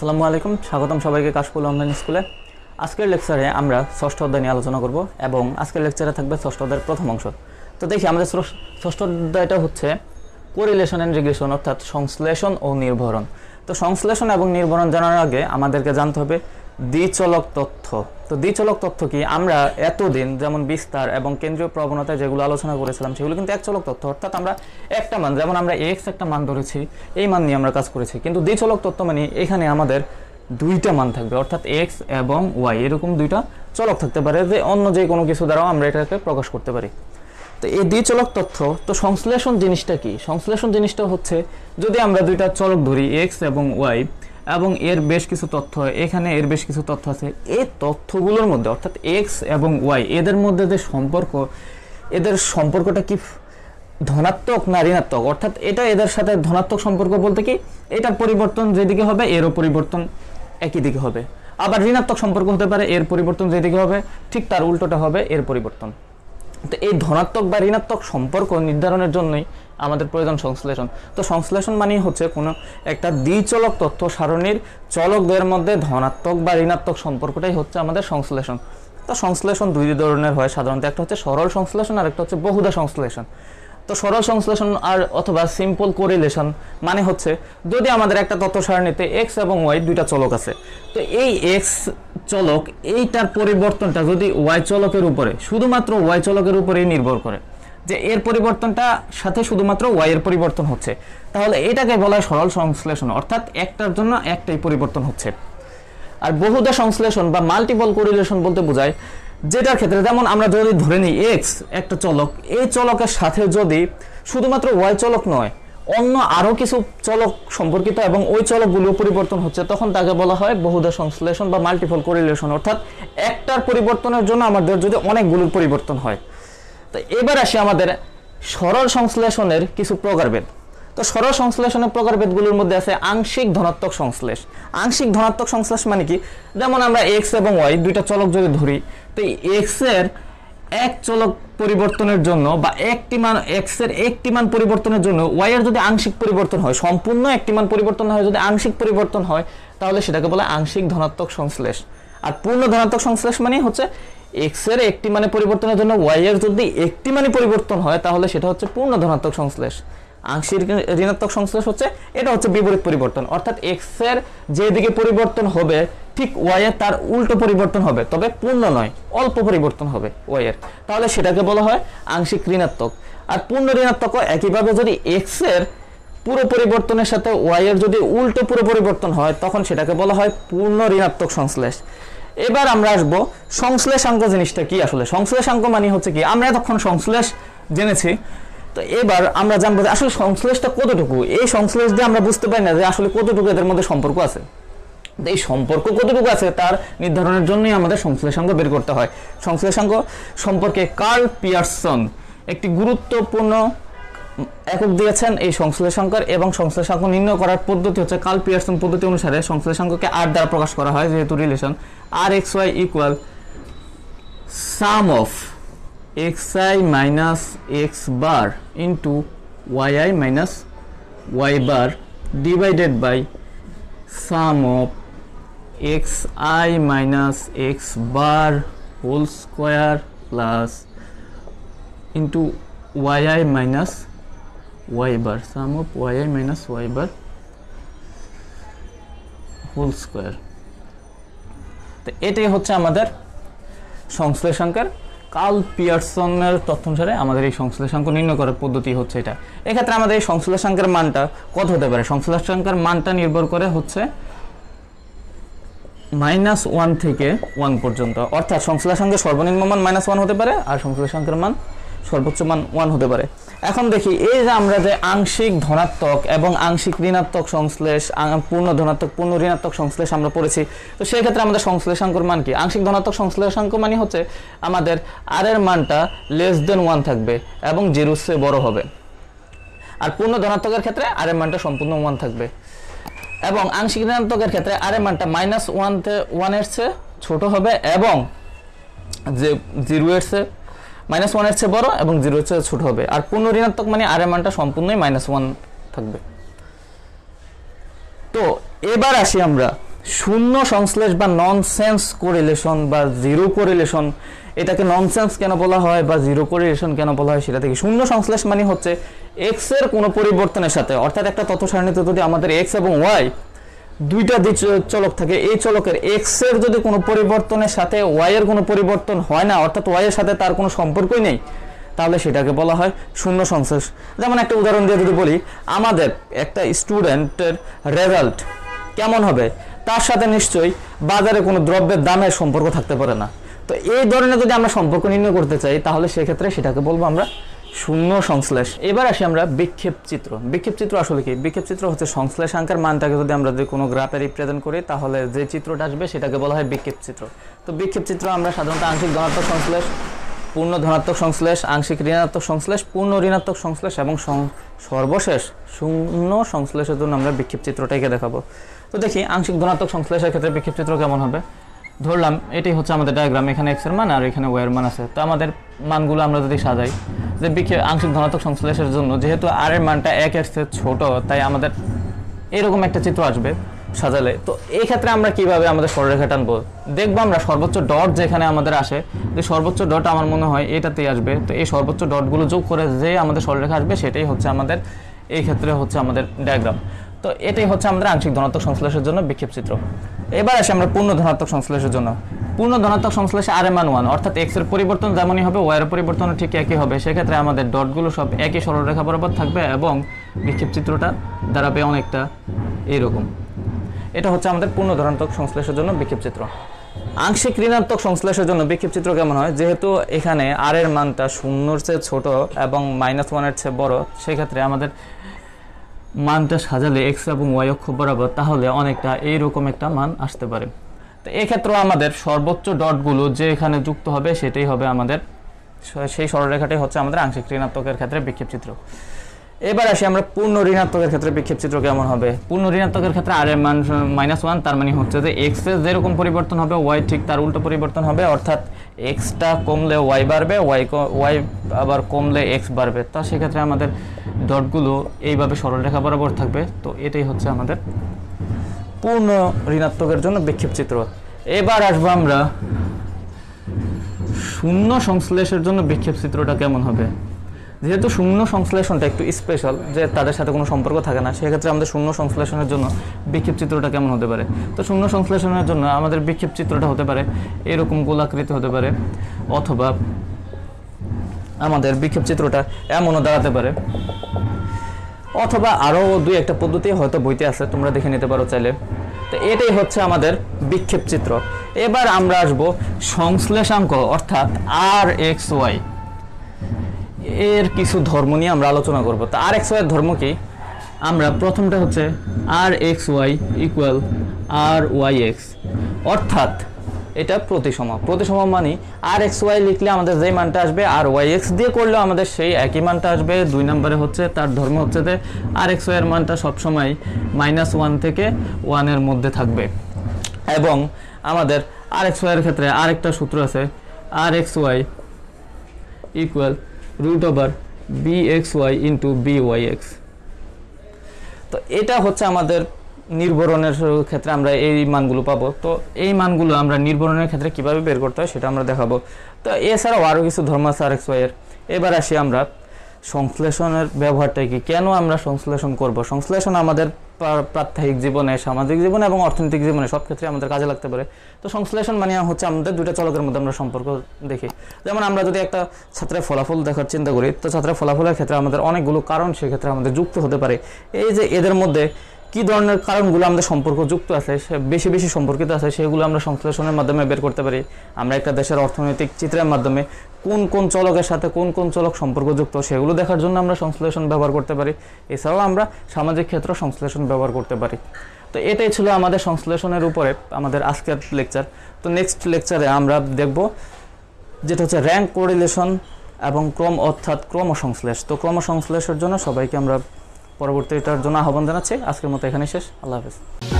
আসসালামু আলাইকুম, স্বাগতম সবাইকে কাশফুল অনলাইন স্কুলে আজকের লেকচারে আমরা ষষ্ঠ অধ্যায় নিয়ে আলোচনা করব এবং আজকের লেকচারে থাকবে ষষ্ঠ অধ্যায়ের প্রথম অংশ। তো দেখি, আমাদের ষষ্ঠ- অধ্যায়টা হচ্ছে কোরিলেশন অ্যান্ড রিগ্রেশন অর্থাৎ সংশ্লেষণ ও নির্ভরণ। তো সংশ্লেষণ এবং নির্ভরণ জানার আগে আমাদেরকে জানতে হবে দ্বিচলক তথ্য। তো দ্বিচলক তথ্য কি? আমরা এতদিন যেমন বিস্তার এবং কেন্দ্রীয় প্রবণতায় যেগুলো আলোচনা করেছিলাম, সেগুলো কিন্তু একচলক তথ্য। অর্থাৎ আমরা একটা মান, যেমন আমরা এক্স একটা মান ধরেছি, এই মান নিয়ে আমরা কাজ করেছি। কিন্তু দ্বিচলক তথ্য মানে এখানে আমাদের দুইটা মান থাকবে, অর্থাৎ এক্স এবং ওয়াই। এরকম দুইটা চলক থাকতে পারে যে অন্য যে কোনো কিছু দ্বারাও আমরা এটাকে প্রকাশ করতে পারি। তো এই দ্বিচলক তথ্য, তো সংশ্লেষণ জিনিসটা কি? সংশ্লেষণ জিনিসটা হচ্ছে, যদি আমরা দুইটা চলক ধরি এক্স এবং ওয়াই এবং এর বেশ কিছু তথ্য, এখানে এর বেশ কিছু তথ্য আছে। এই তথ্যগুলোর মধ্যে, অর্থাৎ এক্স এবং ওয়াই এদের মধ্যে যে সম্পর্ক, এদের সম্পর্কটা কি ধনাত্মক না ঋণাত্মক? অর্থাৎ এটা এদের সাথে ধনাত্মক সম্পর্ক বলতে কি এটার পরিবর্তন যেদিকে হবে, এরও পরিবর্তন একই দিকে হবে। আবার ঋণাত্মক সম্পর্ক হতে পারে, এর পরিবর্তন যেদিকে হবে, ঠিক তার উল্টোটা হবে, এর পরিবর্তন। তো এই ধনাত্মক বা ঋণাত্মক সম্পর্ক নির্ধারণের জন্যই আমাদের প্রয়োজন সংশ্লেষণ। তো সংশ্লেষণ মানেই হচ্ছে কোনো একটা দ্বিচলক তথ্য সারণীর চলকদের মধ্যে ধনাত্মক বা ঋণাত্মক সম্পর্কটাই হচ্ছে আমাদের সংশ্লেষণ। তো সংশ্লেষণ দুই ধরনের হয় সাধারণত, একটা হচ্ছে সরল সংশ্লেষণ আর একটা হচ্ছে বহুদা সংশ্লেষণ। তো সরল সংশ্লেষণ আর অথবা সিম্পল কোরিলেশন মানে হচ্ছে যদি আমাদের একটা তথ্য সারণীতে এক্স এবং ওয়াই দুইটা চলক আছে, তো এই এক্স চলক, এইটার পরিবর্তনটা যদি ওয়াই চলকের উপরে, শুধুমাত্র ওয়াই চলকের উপরেই নির্ভর করে, যে এর পরিবর্তনটা সাথে শুধুমাত্র ওয়াই এর পরিবর্তন হচ্ছে। তাহলে এটাকে বলা হয় সরল সংশ্লেষণ, অর্থাৎ একটার জন্য একটাই পরিবর্তন হচ্ছে। আর বহুদা সংশ্লেষণ বা মাল্টিপল কোরিলেশন বলতে বোঝায়, যেটার ক্ষেত্রে যেমন আমরা যদি ধরে নিই এক্স একটা চলক, এই চলকের সাথে যদি শুধুমাত্র ওয়াই চলক নয় অন্য আরও কিছু চলক সম্পর্কিত এবং ওই চলকগুলো পরিবর্তন হচ্ছে, তখন তাকে বলা হয় বহুদা সংশ্লেষণ বা মাল্টিপল কোরিলেশন অর্থাৎ একটার পরিবর্তনের জন্য আমাদের যদি অনেকগুলোর পরিবর্তন হয়। তো এবার আসি আমাদের সরল সংশ্লেষণের কিছু প্রকারভেদ। তো সরল সংশ্লেষণের প্রকারভেদগুলোর মধ্যে আছে আংশিক ধনাত্মক সংশ্লেষ। আংশিক ধনাত্মক সংশ্লেষ মানে কি? যেমন আমরা এক্স এবং ওয়াই দুইটা চলক যদি ধরি, তো এক্সের এর এক চলক পরিবর্তনের জন্য বা একটি মান এক্সের একটি মান পরিবর্তনের জন্য ওয়াই এর যদি আংশিক পরিবর্তন হয়, সম্পূর্ণ একটি মান পরিবর্তন হয়, যদি আংশিক পরিবর্তন হয়, তাহলে সেটাকে বলে আংশিক ধনাত্মক সংশ্লেষ। আর পূর্ণ ধনাত্মক সংশ্লেষ মানে হচ্ছে এক্সের একটি মানে পরিবর্তনের জন্য ওয়াই এর যদি একটি মানে পরিবর্তন হয়, তাহলে সেটা হচ্ছে পূর্ণ ধনাত্মক সংশ্লেষ। আংশিক ঋণাত্মক সংশ্লেষ হচ্ছে, এটা হচ্ছে বিপরীত পরিবর্তন। অর্থাৎ এক্সের যেদিকে পরিবর্তন হবে ঠিক ওয়াই এর তার উল্টো পরিবর্তন হবে, তবে পূর্ণ নয়, অল্প পরিবর্তন হবে ওয়াই এর। তাহলে সেটাকে বলা হয় আংশিক ঋণাত্মক। আর পূর্ণ ঋণাত্মক একইভাবে যদি এক্সের পুরো পরিবর্তনের সাথে ওয়াই এর যদি উল্টো পুরো পরিবর্তন হয়, তখন সেটাকে বলা হয় পূর্ণ ঋণাত্মক সংশ্লেষ। এবার আমরা আসব সংশ্লেষাঙ্ক জিনিসটা কি আসলে? সংশ্লেষাঙ্ক মানে হচ্ছে কি? আমরা এতক্ষণ সংশ্লেষ জেনেছি, তো এবার আমরা জানব যে আসলে সংশ্লেষটা কতটুকু? এই সংশ্লেষ দিয়ে আমরা বুঝতে পারি না যে আসলে কতটুকু এদের মধ্যে সম্পর্ক আছে। এই সম্পর্ক কতটুকু আছে তার নির্ধারণের জন্যই আমাদের সংশ্লেষাঙ্ক বের করতে হয়। সংশ্লেষাঙ্ক সম্পর্কে কার্ল পিয়ারসন একটি গুরুত্বপূর্ণ একক দিয়েছেন এই সংশ্লেষাঙ্কের এবং সংশ্লেষাঙ্ক নির্ণয় করার পদ্ধতি হচ্ছে কার্ল পিয়ারসন পদ্ধতি অনুসারে সংশ্লেষাঙ্ককে আর দ্বারা প্রকাশ করা হয়, যেহেতু relation r x y equal sum of x i minus x bar into y i minus y bar divided by sum of x i minus x bar whole square plus into y i minus y bar sum of y i minus y bar whole square তো এটাই হচ্ছে আমাদের সংশ্লেষাঙ্কের। Curl পিয়ারসনের তথ্য অনুসারে আমাদের এই সংশ্লেষাঙ্ক নির্ণয় করার পদ্ধতি হচ্ছে এটা। এক্ষেত্রে আমাদের এই সংশ্লেষাঙ্কের মানটা কত হতে পারে? সংশ্লেষাঙ্কের মানটা নির্ভর করে হচ্ছে মাইনাস ওয়ান থেকে ওয়ান পর্যন্ত। অর্থাৎ সংশ্লেষাঙ্কের সর্বনিম্ন মান মাইনাস ওয়ান হতে পারে আর সংশ্লেষাঙ্কের মান সর্বোচ্চ মান ওয়ান হতে পারে। এখন দেখি, এই যে আমরা যে আংশিক ধনাত্মক এবং আংশিক ঋণাত্মক সংশ্লেষ পূর্ণ ধনাত্মক, পূর্ণ ঋণাত্মক সংশ্লেষ আমরা পড়েছি, তো সেই ক্ষেত্রে আমাদের সংশ্লেষাঙ্কর মান কি? আংশিক ধনাত্মক সংশ্লেষাঙ্ক মানে হচ্ছে আমাদের আর এর মানটা লেস দেন ওয়ান থাকবে এবং চেয়ে বড় হবে। আর পূর্ণ ধনাত্মকের ক্ষেত্রে আর এর মানটা সম্পূর্ণ ওয়ান থাকবে। এবং আংশিক ঋণাত্মকের ক্ষেত্রে আর এর মানটা মাইনাস ওয়ান ওয়ানের চেয়ে ছোট হবে এবং যে জিরো এর চেয়ে মাইনাস ওয়ানের চেয়ে বড় এবং জিরো এর চেয়ে ছোট হবে। আর পূর্ণ ঋণাত্মক মানে আর এর মানটা সম্পূর্ণই মাইনাস ওয়ান থাকবে। তো এবার আসি আমরা শূন্য সংশ্লেষ বা ননসেন্স কোরিলেশন বা জিরো কোরিলেশন এটাকে ননসেন্স কেন বলা হয় বা জিরো কোরিলেশন কেন বলা হয় সেটা থেকে শূন্য সংশ্লেষ মানে হচ্ছে এক্সের কোনো পরিবর্তনের সাথে, অর্থাৎ একটা তথ্য সারণীতে যদি আমাদের এক্স এবং ওয়াই দুইটা চ- চলক থাকে, এই চলকের এক্সের যদি কোনো পরিবর্তনের সাথে ওয়াই এর কোনো পরিবর্তন হয় না, অর্থাৎ ওয়াই এর সাথে তার কোনো সম্পর্কই নেই, তাহলে সেটাকে বলা হয় শূন্য সংশ্লেষ। যেমন একটা উদাহরণ দিয়ে যদি বলি, আমাদের একটা স্টুডেন্টের রেজাল্ট কেমন হবে? তার সাথে নিশ্চয়ই বাজারে কোনো দ্রব্যের দামের সম্পর্ক থাকতে পারে না। তো এই ধরনের যদি আমরা সম্পর্ক নির্ণয় করতে চাই, তাহলে সেক্ষেত্রে সেটাকে বলব আমরা শূন্য সংশ্লেষ। এবার আসি আমরা বিক্ষেপ চিত্র। বিক্ষেপ চিত্র আসলে কি? বিক্ষেপ চিত্র হচ্ছে সংশ্লেষাঙ্কের মানটাকে যদি আমরা যদি কোনো গ্রাফে রিপ্রেজেন্ট করি, তাহলে যে চিত্রটা আসবে সেটাকে বলা হয় বিক্ষেপ চিত্র। তো বিক্ষেপ চিত্র আমরা সাধারণত আংশিক ধনাত্মক সংশ্লেষ, পূর্ণ ধনাত্মক সংশ্লেষ, আংশিক ঋণাত্মক সংশ্লেষ, পূর্ণ ঋণাত্মক সংশ্লেষ এবং সর্বশেষ শূন্য সংশ্লেষের জন্য আমরা বিক্ষেপ চিত্রটাকে দেখাবো। তো দেখি আংশিক ধনাত্মক সংশ্লেষের ক্ষেত্রে বিক্ষেপ চিত্র কেমন হবে? ধরলাম, এটাই হচ্ছে আমাদের ডায়াগ্রাম এখানে এক্সের মান আর এখানে ওয়াই এর মান আছে। তো আমাদের মানগুলো আমরা যদি সাজাই, যে আংশিক ধনাত্মক সংশ্লেষের জন্য, যেহেতু আর এর মানটা এক চেয়ে ছোট, তাই আমাদের এরকম একটা চিত্র আসবে সাজালে। তো এই ক্ষেত্রে আমরা কীভাবে আমাদের সরলরেখা টানবো? দেখব আমরা সর্বোচ্চ ডট যেখানে আমাদের আসে, যে সর্বোচ্চ ডট আমার মনে হয় এটাতেই আসবে। তো এই সর্বোচ্চ ডটগুলো যোগ করে যে আমাদের সরলরেখা আসবে, সেটাই হচ্ছে আমাদের এই ক্ষেত্রে হচ্ছে আমাদের ডায়াগ্রাম তো এটাই হচ্ছে আমাদের আংশিক ধনাত্মক সংশ্লেষের জন্য বিক্ষেপ চিত্র। এবার আসি আমরা পূর্ণ ধনাত্মক সংশ্লেষের জন্য। পূর্ণ ধনাত্মক সংশ্লেষে আর মান ওয়ান অর্থাৎ এক্সের পরিবর্তন যেমনই হবে ওয়াই এর পরিবর্তন ঠিক একই হবে। সেক্ষেত্রে আমাদের ডটগুলো সব একই সরলরেখা বরাবর থাকবে এবং বিক্ষেপ চিত্রটা দাঁড়াবে অনেকটা এইরকম এটা হচ্ছে আমাদের পূর্ণ ধনাত্মক সংশ্লেষের জন্য বিক্ষেপ চিত্র। আংশিক ঋণাত্মক সংশ্লেষের জন্য বিক্ষেপ চিত্র কেমন হয়? যেহেতু এখানে আর এর মানটা শূন্যর চেয়ে ছোট এবং মাইনাস ওয়ানের চেয়ে বড়, সেক্ষেত্রে আমাদের মানটা সাজালে এক্স এবং ওয়াই অক্ষ বরাবর তাহলে অনেকটা এইরকম একটা মান আসতে পারে। তো এক্ষেত্রেও আমাদের সর্বোচ্চ ডটগুলো যে এখানে যুক্ত হবে সেটাই হবে আমাদের সেই সরলরেখাটাই হচ্ছে আমাদের আংশিক ঋণাত্মকের ক্ষেত্রে বিক্ষেপ চিত্র। এবার আসি আমরা পূর্ণ ঋণাত্মকের ক্ষেত্রে বিক্ষেপ চিত্র কেমন হবে? পূর্ণ ঋণাত্মকের ক্ষেত্রে আর এর মান মাইনাস ওয়ান তার মানে হচ্ছে যে এক্সের যেরকম পরিবর্তন হবে ওয়াই ঠিক তার উল্টো পরিবর্তন হবে, অর্থাৎ এক্সটা কমলে ওয়াই বাড়বে ওয়াই ওয়াই আবার কমলে এক্স বাড়বে। তা সেক্ষেত্রে আমাদের ডটগুলো এইভাবে সরলরেখা বরাবর থাকবে। তো এটাই হচ্ছে আমাদের পূর্ণ ঋণাত্মকের জন্য বিক্ষেপ চিত্র এবার আসব আমরা শূন্য সংশ্লেষের জন্য বিক্ষেপ চিত্রটা কেমন হবে? যেহেতু শূন্য সংশ্লেষণটা একটু স্পেশাল যে তাদের সাথে কোনো সম্পর্ক থাকে না, সেক্ষেত্রে আমাদের শূন্য সংশ্লেষণের জন্য বিক্ষেপ চিত্রটা কেমন হতে পারে? তো শূন্য সংশ্লেষণের জন্য আমাদের বিক্ষেপ চিত্রটা হতে পারে এরকম গোলাকৃতি হতে পারে, অথবা আমাদের বিক্ষেপ চিত্রটা এমনও দাঁড়াতে পারে, অথবা আরও দুই একটা পদ্ধতি হয়তো বইতে আছে, তোমরা দেখে নিতে পারো চাইলে। তো এটাই হচ্ছে আমাদের বিক্ষেপ চিত্র। এবার আমরা আসব সংশ্লেষাঙ্ক, অর্থাৎ আর এক্স ওয়াই এর কিছু ধর্ম নিয়ে আমরা আলোচনা করব। তো আর এক্স ওয়াই ধর্ম কি? আমরা প্রথমটা হচ্ছে r x y equal r y x অর্থাৎ এটা প্রতিসম। প্রতিসম মানে আর এক্স ওয়াই লিখলে আমাদের যেই মানটা আসবে আর ওয়াই এক্স দিয়ে করলেও আমাদের সেই একই মানটা আসবে। দুই নম্বরে হচ্ছে তার ধর্ম হচ্ছে যে আর এক্স ওয়াই এর মানটা সবসময় মাইনাস ওয়ান থেকে ওয়ানের মধ্যে থাকবে। এবং আমাদের আর এক্স ওয়াই এর ক্ষেত্রে আরেকটা সূত্র আছে। R x y equal root over b x y into b y x তো এটা হচ্ছে আমাদের নির্ভরণের ক্ষেত্রে আমরা এই মানগুলো পাবো। তো এই মানগুলো আমরা নির্ভরণের ক্ষেত্রে কীভাবে বের করতে হয় সেটা আমরা দেখাবো। তো এছাড়াও আরও কিছু ধর্ম আছে আর এক্স ওয়াইয়ের এবার আসি আমরা সংশ্লেষণের ব্যবহারটা কি? কেন আমরা সংশ্লেষণ করব? সংশ্লেষণ আমাদের প্রাত্যহিক জীবনে, সামাজিক জীবনে এবং অর্থনৈতিক জীবনে সব ক্ষেত্রে আমাদের কাজে লাগতে পারে। তো সংশ্লেষণ মানে হচ্ছে আমাদের দুটো চলকের মধ্যে আমরা সম্পর্ক দেখি। যেমন আমরা যদি একটা ছাত্রের ফলাফল দেখার চিন্তা করি, তো ছাত্রের ফলাফলের ক্ষেত্রে আমাদের অনেকগুলো কারণ সেক্ষেত্রে আমাদের যুক্ত হতে পারে। এই যে এদের মধ্যে কি ধরনের কারণগুলো আমাদের সম্পর্ক যুক্ত আছে বেশি বেশি সম্পর্কিত আছে, সেগুলো আমরা সংশ্লেষণের মাধ্যমে বের করতে পারি। আমরা একটা দেশের অর্থনৈতিক চিত্রের মাধ্যমে কোন কোন চলকের সাথে কোন কোন চলক সম্পর্কযুক্ত, সেগুলো দেখার জন্য আমরা সংশ্লেষণ ব্যবহার করতে পারি। এছাড়াও আমরা সামাজিক ক্ষেত্রে সংশ্লেষণ ব্যবহার করতে পারি। তো এটাই ছিল আমাদের সংশ্লেষণের উপরে আমাদের আজকের লেকচার। তো নেক্সট লেকচারে আমরা দেখব যেটা হচ্ছে র্যাঙ্ক কোরিলেশন এবং ক্রম অর্থাৎ ক্রম সংশ্লেষ তো ক্রম সংশ্লেষের জন্য সবাইকে আমরা পরবর্তীটার জন্য আহ্বান জানাচ্ছি। আজকের মতো এখানে শেষ। আল্লাহ হাফেজ।